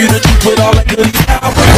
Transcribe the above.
you the truth with all that good power.